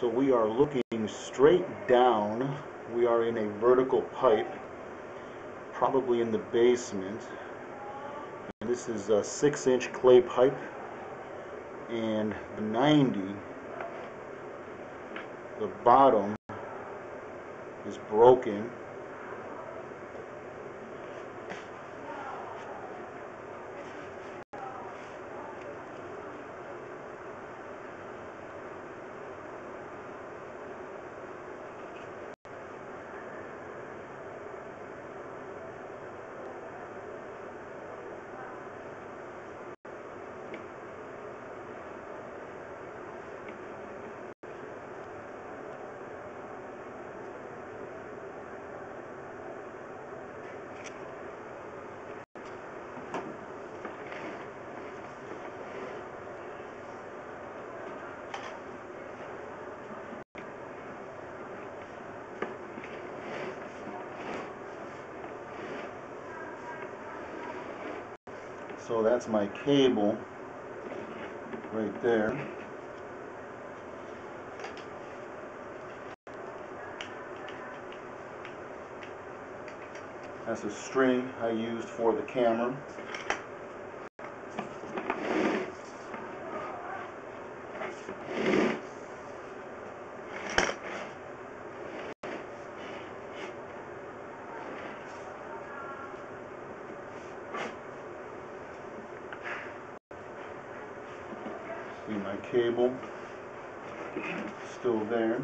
So we are looking straight down. We are in a vertical pipe, probably in the basement. And this is a six inch clay pipe and the 90, the bottom is broken So that's my cable right there. That's a string I used for the camera. My cable still there.